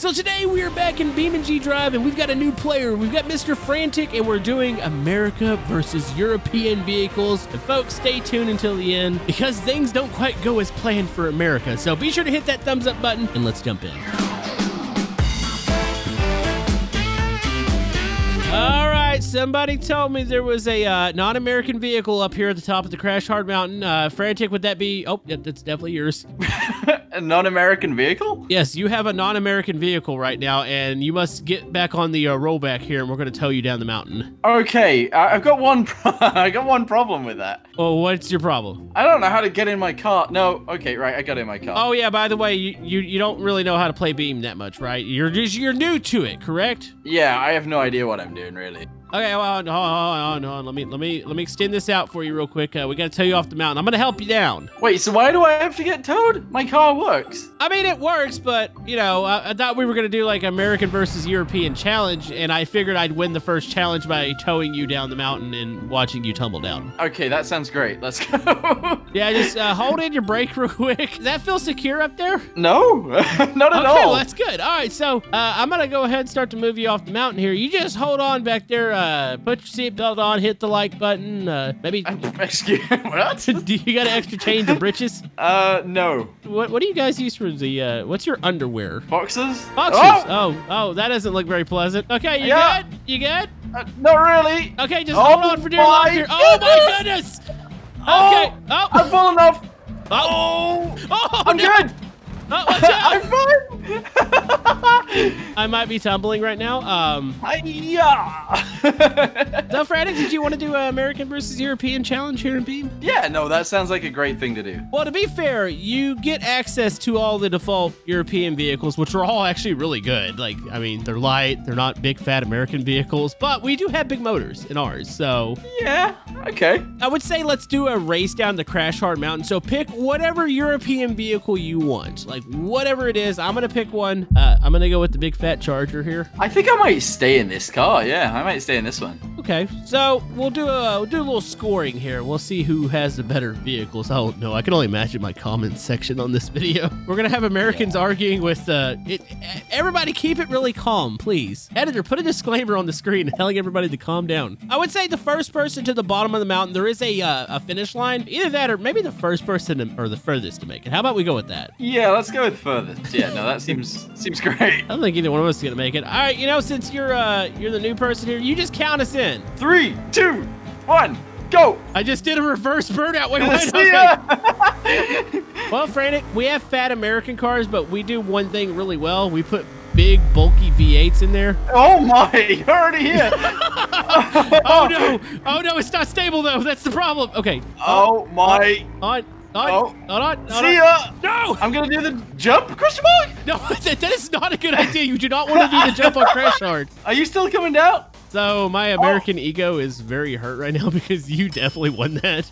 So today we are back in BeamNG Drive and we've got a new player. We've got Mr. Frantic and we're doing America versus European vehicles. And folks, stay tuned until the end because things don't quite go as planned for America. So be sure to hit that thumbs up button and let's jump in. All right, somebody told me there was a uh, non-American vehicle up here at the top of the Crash Hard Mountain. Uh, Frantic, would that be? Oh, yeah, that's definitely yours. a non-American vehicle? Yes, you have a non-American vehicle right now, and you must get back on the uh, rollback here, and we're going to tow you down the mountain. Okay, I- I've got one. I got one problem with that. Well, what's your problem? I don't know how to get in my car. No, okay, right, I got in my car. Oh yeah, by the way, you, you you don't really know how to play Beam that much, right? You're just you're new to it, correct? Yeah, I have no idea what I'm doing really. Okay, well, hold on, hold on, hold on. Let me let me let me extend this out for you real quick. Uh, we got to tow you off the mountain. I'm going to help you down. Wait, so why do I have to get towed? My car works. I mean, it works, but you know, I, I thought we were gonna do like American versus European challenge, and I figured I'd win the first challenge by towing you down the mountain and watching you tumble down. Okay, that sounds great. Let's go. Yeah, just uh, hold in your brake real quick. Does that feel secure up there? no, not at okay, all. well, that's good. All right, so uh, I'm gonna go ahead and start to move you off the mountain here. You just hold on back there. Uh, put your seatbelt on. Hit the like button. Uh, maybe. Excuse what? do you got an extra change of britches? Uh, no. What What do you guys use for the? Uh, what's your underwear? Boxes? Boxes. Oh, Oh, oh, that doesn't look very pleasant. Okay, you Yeah. good? You good? uh, not really. Okay, just Oh hold on for dear life here. Oh my goodness! goodness! Oh, Okay. Oh, I've fallen off. oh, oh, I'm no. good. Oh, watch out! I'm fine. I might be tumbling right now. Um, yeah. so Frantic, did you want to do an American versus European challenge here in Beam? yeah, no, that sounds like a great thing to do. Well, to be fair, you get access to all the default European vehicles, which are all actually really good. Like, I mean, they're light, they're not big fat American vehicles, but we do have big motors in ours. So Yeah, okay. I would say let's do a race down the Crash Hard Mountain. So pick whatever European vehicle you want, like whatever it is. I'm gonna pick one. Uh, I'm gonna go with the big fat Charger here. I think I might stay in this car. Yeah, I might stay in this one. Okay, so we'll do a we'll do a little scoring here. We'll see who has the better vehicles. Oh no, I can only imagine my comments section on this video. We're gonna have Americans arguing with uh, it. Everybody, keep it really calm, please. Editor, put a disclaimer on the screen telling everybody to calm down. I would say the first person to the bottom of the mountain, there is a uh, a finish line. Either that, or maybe the first person to, or the furthest to make it. How about we go with that? Yeah, let's go with further. Yeah, no, that seems seems great. I don't think either one of us is gonna make it. All right, you know, since you're uh you're the new person here, you just count us in. Three, two, one, go. I just did a reverse burnout. Wait, wait, See okay. Well, Frantic, we have fat American cars, but we do one thing really well. We put big, bulky V8s in there. oh my, you're already here. Oh no! Oh no! It's not stable though. That's the problem. Okay. Oh my. On. On. Oh. Hold on. Hold See on. ya. No! I'm gonna do the jump. Question mark. No, that, that is not a good idea. You do not want to do the jump on Crash Hard. Are you still coming down? So my American ego is very hurt right now because you definitely won that.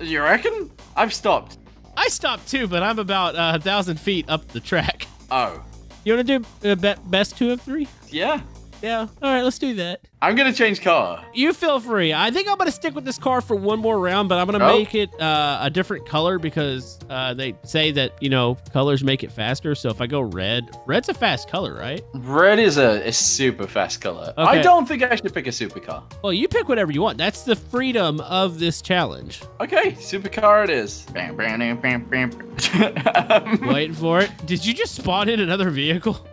You reckon? I've stopped. I stopped too, but I'm about uh, a thousand feet up the track. Oh, You want to do uh, best two of three? yeah. Yeah. All right, let's do that. I'm gonna change car. You feel free. I think I'm gonna stick with this car for one more round, but I'm gonna Oh. make it uh, a different color because uh, they say that you know colors make it faster. So if I go red, red's a fast color, right? Red is a, a super fast color. I don't think I should pick a supercar. Well, you pick whatever you want. That's the freedom of this challenge. Okay, supercar it is. Bam, bam, bam, bam, bam. Waiting for it. Did you just spawn in another vehicle?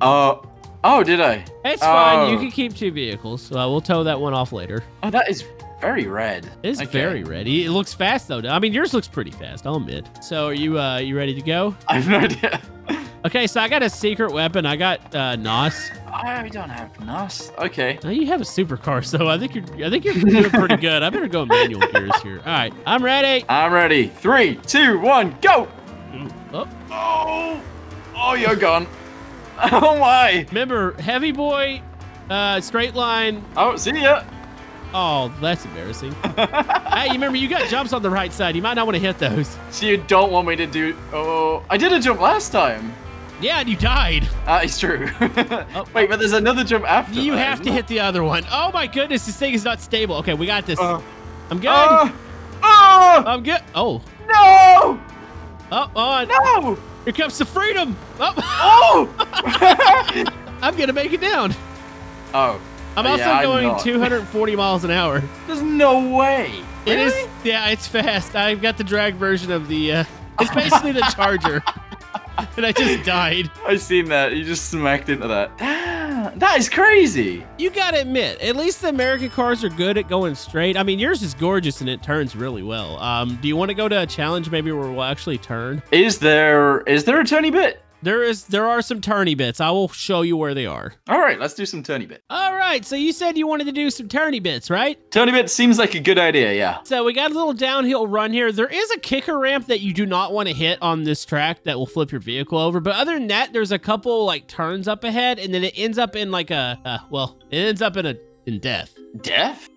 Uh, oh, did I? It's fine. You Oh. can keep two vehicles. Uh, we'll tow that one off later. Oh, that is very red. It's Okay. very red. It looks fast though. I mean, yours looks pretty fast. I'll admit. So are you uh, you ready to go? I have no idea. Okay, so I got a secret weapon. I got uh, Nos. I don't have NAS. Okay. Now you have a supercar, so I think you're I think you're doing pretty good. I better go manual gears here. All right, I'm ready. I'm ready. Three, two, one, go! Oh, Oh! Oh, you're gone. Oh my! remember, heavy boy, uh, straight line. Oh, see ya! Oh, that's embarrassing. hey, you remember you got jumps on the right side. You might not want to hit those. So you don't want me to do. Oh, I did a jump last time. Yeah, and you died. That is true. oh. Wait, but there's another jump after. Oh. You that, have to there? hit the other one. Oh my goodness, this thing is not stable. Okay, we got this. Uh, I'm good. uh, oh! I'm good. Oh, No! oh, on. No! Here comes the freedom. Oh. Oh! I'm gonna make it down. Oh, I'm also yeah, I'm going not. 240 miles an hour. there's no way. It is, Really? yeah, it's fast. I've got the drag version of the. Uh, it's basically the Charger, and I just died. I've seen that. You just smacked into that. That is crazy. You gotta admit, at least the American cars are good at going straight. I mean, yours is gorgeous and it turns really well. Um, do you want to go to a challenge maybe where we'll actually turn? Is there is there a tiny bit? There is, there are some turny bits. I will show you where they are. All right, let's do some turny bits. All right, so you said you wanted to do some turny bits, right? Turny bits seems like a good idea. Yeah. So we got a little downhill run here. There is a kicker ramp that you do not want to hit on this track that will flip your vehicle over. But other than that, there's a couple like turns up ahead, and then it ends up in like a uh, well, it ends up in a in death. Death?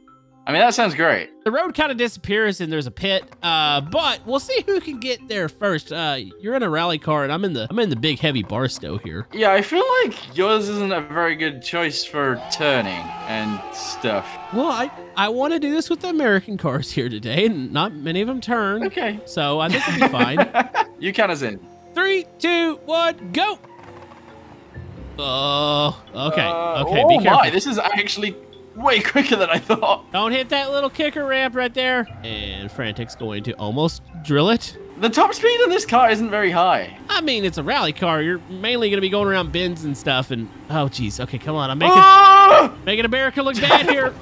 I mean, that sounds great. The road kind of disappears and there's a pit. Uh, but we'll see who can get there first. Uh, you're in a rally car and I'm in the I'm in the big heavy Barstow here. Yeah, I feel like yours isn't a very good choice for turning and stuff. Well, I I want to do this with the American cars here today, and not many of them turn. Okay. So I think we'll be fine. you count us in. Three, two, one, go. Oh, okay, Uh, okay. oh be careful. my, this is actually way quicker than I thought. Don't hit that little kicker ramp right there. And Frantic's going to almost drill it. The top speed in this car isn't very high. I mean, it's a rally car. You're mainly going to be going around bends and stuff. And oh, geez. Okay, come on. I'm making Ah! making America look bad here.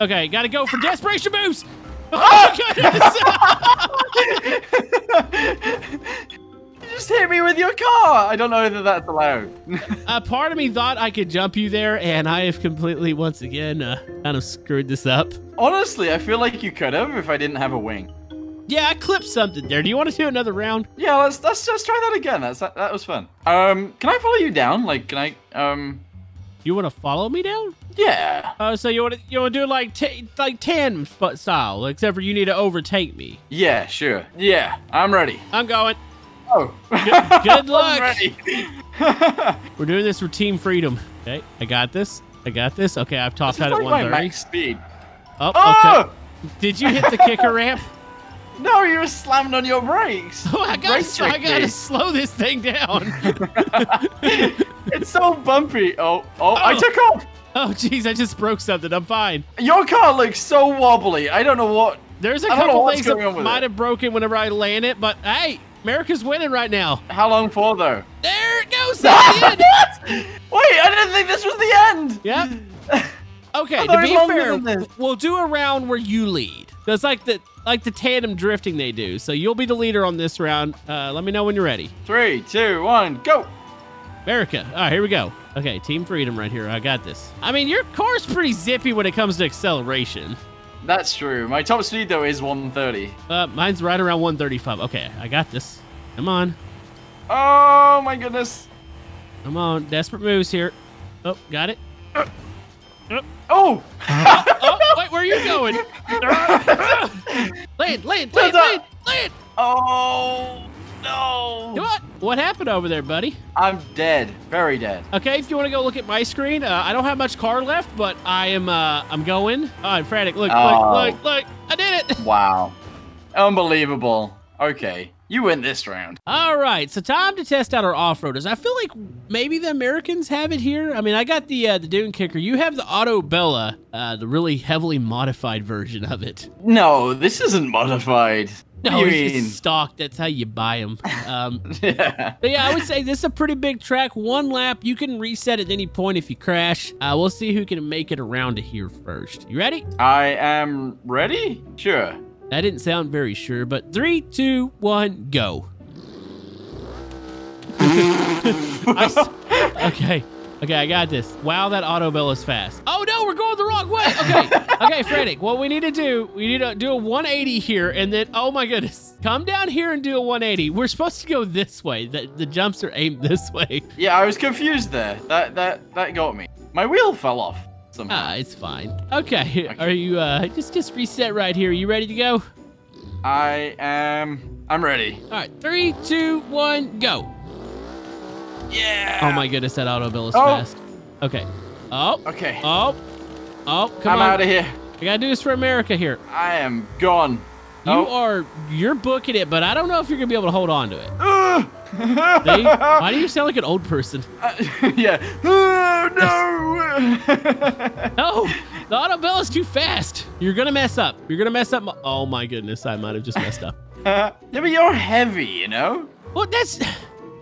Okay, got to go for desperation moves. Oh my goodness! You just hit me with your car. I don't know whether that's allowed. A part of me thought I could jump you there, and I have completely, once again, uh, kind of screwed this up. Honestly, I feel like you could have if I didn't have a wing. Yeah, I clipped something there. Do you want to do another round? Yeah, let's let's just try that again. That's that, that was fun. Um, can I follow you down? Like, can I? Um, You want to follow me down? yeah, Oh, so you want to you want to do like t- like tandem style, except for you need to overtake me. yeah, sure. Yeah, I'm ready. I'm going. Oh, Good- good luck. I'm ready. We're doing this for Team Freedom. Okay, I got this. I got this. Okay, I've topped This out at like my 130. max speed. Oh, ah! okay. Oh! Did you hit the kicker ramp? No, you were slamming on your brakes. Oh, I got Brake to I check got to slow this thing down. it's so bumpy. Oh, oh, I Oh. took off. oh, jeez, I just broke something. I'm fine. Your car looks so wobbly. I don't know what. There's a I couple what's things that might it. have broken whenever I land it, but hey, America's winning right now. How long for though? There it goes. That's the. Wait, I didn't think this was the end. Yep. Okay, to be fair, we'll do a round where you lead. So it's like the like the tandem drifting they do. So you'll be the leader on this round. Uh, let me know when you're ready. Three, two, one, go. America. All right, here we go. Okay, Team Freedom right here. I got this. I mean, your car's pretty zippy when it comes to acceleration. That's true. My top speed though is 130. Uh, mine's right around 135. Okay, I got this. Come on. Oh my goodness. Come on. Desperate moves here. Oh, got it. Oh, Oh, wait, where are you going? land, land, land, land, land. oh no. Come on. What happened over there, buddy? I'm dead. Very dead. Okay, if you want to go look at my screen, uh, I don't have much car left, but I am. Uh, I'm going. All right, frantic. Look, Oh. look, look, look! I did it. Wow. Unbelievable. Okay, you win this round. All right, so time to test out our off-roaders. I feel like maybe the Americans have it here. I mean, I got the uh, the Dune Kicker. You have the Autobello, uh, the really heavily modified version of it. No, this isn't modified. No, what do it's, you it's mean? stock. That's how you buy them. Um, yeah. But yeah, I would say this is a pretty big track. One lap, you can reset at any point if you crash. Uh, we'll see who can make it around to here first. You ready? I am ready. Sure. That didn't sound very sure, but three, two, one, go. I okay. Okay, I got this. Wow, that auto bell is fast. Oh no, we're going the wrong way. Okay, okay, Frantic. What we need to do, we need to do a 180 here, and then oh my goodness, come down here and do a 180. We're supposed to go this way. The, the jumps are aimed this way. Yeah, I was confused there. That that that got me. My wheel fell off somehow. Ah, it's fine. Okay, are you uh just just reset right here? Are you ready to go? I am. I'm ready. All right, three, two, one, go. Yeah. Oh my goodness, that auto bill is Oh. fast. Okay. Oh, Okay. oh, oh, come I'm on. out of here. I gotta do this for America here. I am gone. You Oh. are you're booking it, but I don't know if you're gonna be able to hold on to it. Why do you sound like an old person? Uh, yeah. Oh no! No, the Autobell is too fast. You're gonna mess up. You're gonna mess up. My, oh my goodness, I might have just messed up. yeah, but you're heavy, you know? Well, that's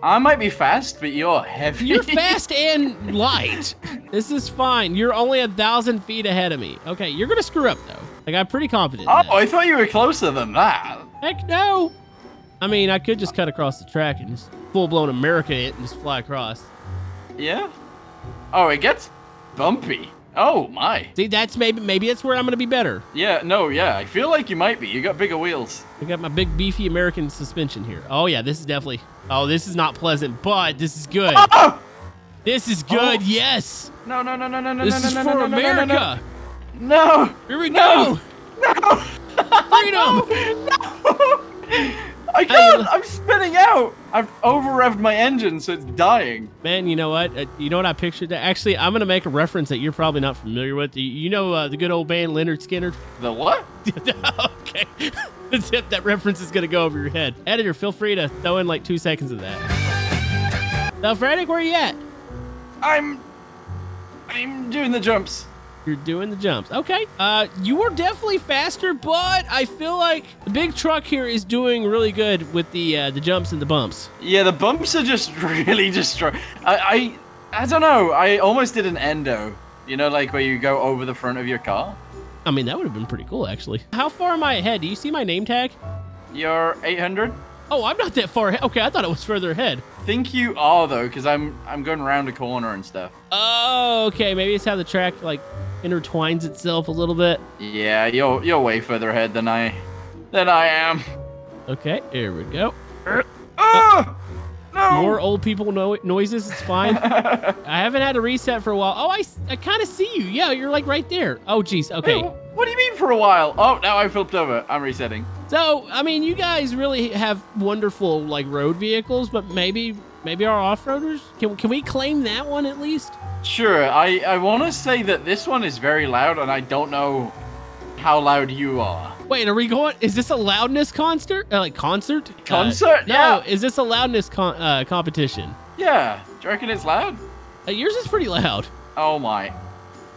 I might be fast, but you're heavy. you're fast and light. This is fine. You're only a thousand feet ahead of me. Okay, you're gonna screw up though. Like I'm pretty confident. Oh. I thought you were closer than that. Heck no. I mean, I could just cut across the track and just full blown America it and just fly across. Yeah? Oh, it gets bumpy. Oh, my. See, that's maybe maybe that's where I'm gonna be better. Yeah, no, yeah. I feel like you might be. You got bigger wheels. I got my big beefy American suspension here. Oh yeah, this is definitely. Oh, this is not pleasant, but this is good. Oh! This is good. Oh. Yes. No, no, no, no, no, no, This no, is no, for no, no, no, no, no, America. No. Here we No. go. No. Freedom. No. I can't. I'm spinning out. I've over revved my engine, so it's dying. Man, you know what? Uh, you know what I pictured? Actually, I'm gonna make a reference that you're probably not familiar with. You, you know uh, the good old band Lynyrd Skynyrd. The what? okay. That- that reference is gonna go over your head. Editor, feel free to throw in like two seconds of that. Now, Frantic, where are you at? I'm. I'm doing the jumps. You're doing the jumps. Okay. Uh, you are definitely faster, but I feel like the big truck here is doing really good with the uh, the jumps and the bumps. Yeah, the bumps are just really destroy. I, I, I don't know. I almost did an endo. You know, like where you go over the front of your car. I mean, that would have been pretty cool, actually. How far am I ahead? Do you see my name tag? You're 800. Oh, I'm not that far ahead. Okay, I thought it was further ahead. Think you are though, because I'm I'm going around a corner and stuff. Oh, okay. Maybe it's how the track like intertwines itself a little bit. Yeah, you're you're way further ahead than I than I am. Okay, here we go. Oh no! More old people no- noises. It's fine. I haven't had a reset for a while. Oh, I, I kind of see you. Yeah, you're like right there. Oh, geez. Okay. Hey, what do you mean for a while? Oh, now I flipped over. I'm resetting. So, I mean, you guys really have wonderful like road vehicles, but maybe maybe our off-roaders can can we claim that one at least? Sure. I I want to say that this one is very loud, and I don't know how loud you are. Wait, are we going? Is this a loudness concert? Uh, like concert? Uh, Concert? no, Yeah. is this a loudness con- uh, competition? Yeah. Do you reckon it's loud? Uh, yours is pretty loud. Oh my.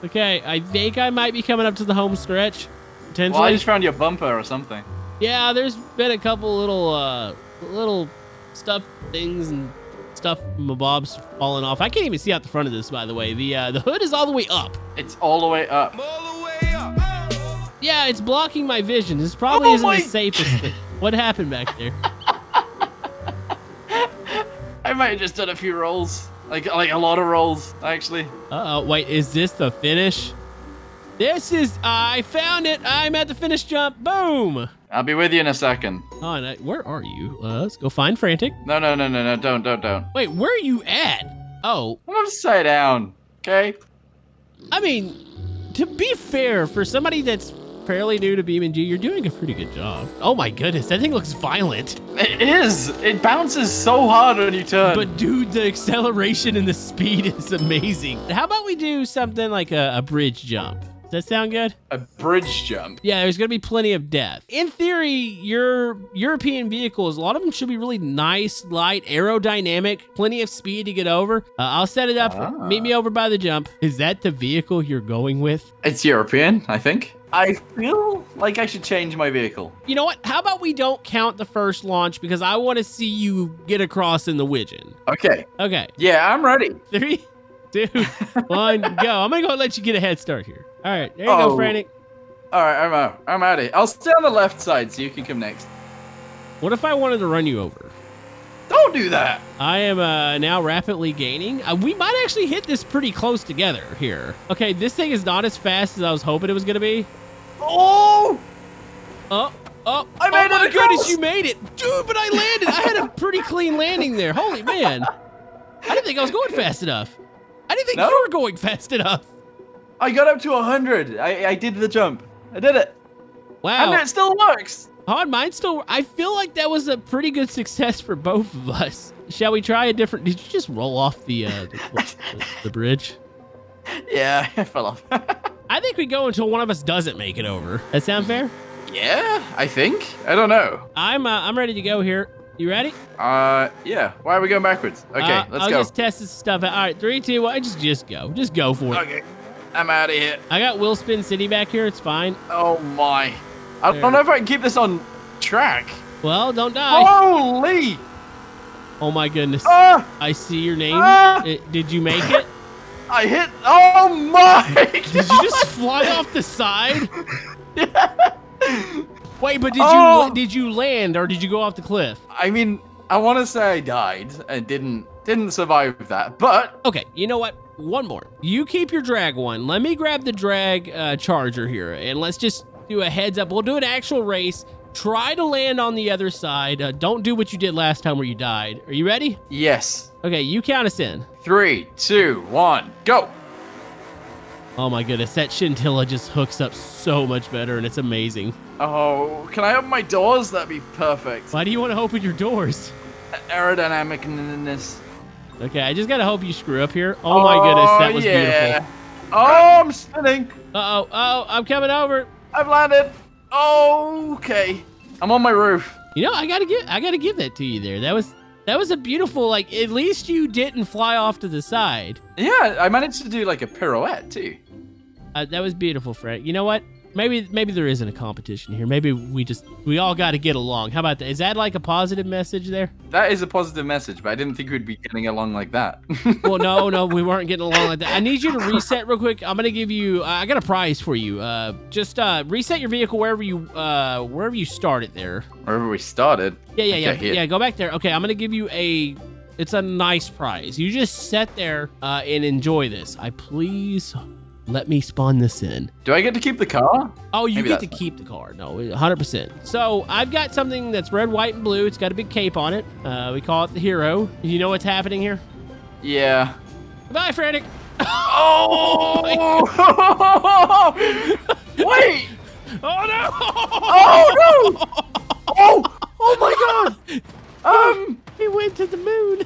Okay, I think I might be coming up to the home stretch. Potentially. Well, I just found your bumper or something. Yeah, there's been a couple little uh little stuff things and stuff mabobs falling off. I can't even see out the front of this by the way. The uh the hood is all the way up. It's all the way up. Yeah, it's blocking my vision. This probably Oh isn't my- the safest thing. What happened back there? I might have just done a few rolls. Like like a lot of rolls, actually. Uh oh, wait, is this the finish? This is I found it. I'm at the finish jump. Boom. I'll be with you in a second. Oh, and I, where are you? Uh, let's go find Frantic. No, no, no, no, no, don't, don't, don't. Wait, where are you at? Oh, I'm upside down. Okay. I mean, to be fair, for somebody that's fairly new to BeamNG, you're doing a pretty good job. Oh my goodness, that thing looks violent. It is. It bounces so hard when you turn. But dude, the acceleration and the speed is amazing. How about we do something like a, a bridge jump? Does that sound good? a bridge jump. Yeah, there's gonna be plenty of death. In theory, your European vehicles, a lot of them should be really nice, light, aerodynamic, plenty of speed to get over. Uh, I'll set it up. Ah. Meet me over by the jump. Is that the vehicle you're going with? It's European, I think. I feel like I should change my vehicle. You know what? How about we don't count the first launch because I want to see you get across in the Wigeon. Okay. Okay, Yeah, I'm ready. three, two, one, go. I'm gonna go let you get a head start here. All right, there you go, Oh. Frantic. All right, I'm out. I'm out of here. I'll stay on the left side so you can come next. What if I wanted to run you over? Don't do that. I am uh, now rapidly gaining. Uh, we might actually hit this pretty close together here. Okay, this thing is not as fast as I was hoping it was gonna be. Oh! Oh, oh, I made oh my it goodness, you made it, dude! But I landed. I had a pretty clean landing there. Holy man! I didn't think I was going fast enough. I didn't think No? you were going fast enough. I got up to 100. I, I did the jump. I did it. Wow. And it still works. Oh, mine still. I feel like that was a pretty good success for both of us. Shall we try a different? Did you just roll off the uh, the, the, the bridge? Yeah, I fell off. I think we go until one of us doesn't make it over. That sound fair? yeah, I think. I don't know. I'm uh, I'm ready to go here. You ready? Uh, yeah. Why are we going backwards? Okay, Uh, let's I'll go. just test this stuff out. All right, three, two, one. Just, just go. Just go for it. Okay, I'm out of here. I got Will Spin City back here. It's fine. Oh my. I There. don't know if I can keep this on track. Well, don't die. Holy! Oh my goodness. Ah! I see your name. Ah! Uh, Did you make it? I hit. Oh my! Did you just fly off the side? Wait, but did Oh! you did you land or did you go off the cliff? I mean, I want to say I died and didn't didn't survive that, but Okay, you know what? One more. You keep your drag one. Let me grab the drag uh, charger here, and let's just do a heads up. We'll do an actual race. Try to land on the other side. Uh, don't do what you did last time where you died. Are you ready? yes. Okay, you count us in. Three, two, one, go. Oh my goodness, that Scintilla just hooks up so much better, and it's amazing. Oh, can I open my doors? That'd be perfect. Why do you want to open your doors? Aerodynamicness. Okay, I just gotta hope you screw up here. Oh my goodness, that was yeah. beautiful. Oh, I'm spinning. Uh oh, oh, I'm coming over. I've landed. Oh, okay. I'm on my roof. You know, I gotta give, I gotta give that to you there. That was, that was a beautiful. Like, at least you didn't fly off to the side. Yeah, I managed to do like a pirouette too. Uh, that was beautiful, Fred. You know what? Maybe, maybe there isn't a competition here. Maybe we just, we all got to get along. How about that? Is that like a positive message there? That is a positive message, but I didn't think we'd be getting along like that. well, no, no, we weren't getting along like that. I need you to reset real quick. I'm gonna give you. Uh, I got a prize for you. Uh, just uh, reset your vehicle wherever you, uh, wherever you started there. Wherever we started. Yeah, yeah, yeah, yeah. Go back there. Okay, I'm gonna give you a. It's a nice prize. You just sit there uh, and enjoy this. I please let me spawn this in. Do I get to keep the car? Oh, you Maybe get to that's keep the card. No, 100%. So I've got something that's red, white, and blue. It's got a big cape on it. Uh, we call it the hero. You know what's happening here? Yeah. Bye, Frantic. Oh! Wait! Oh no! Oh no! Oh! Oh my god! Um, He went to the moon.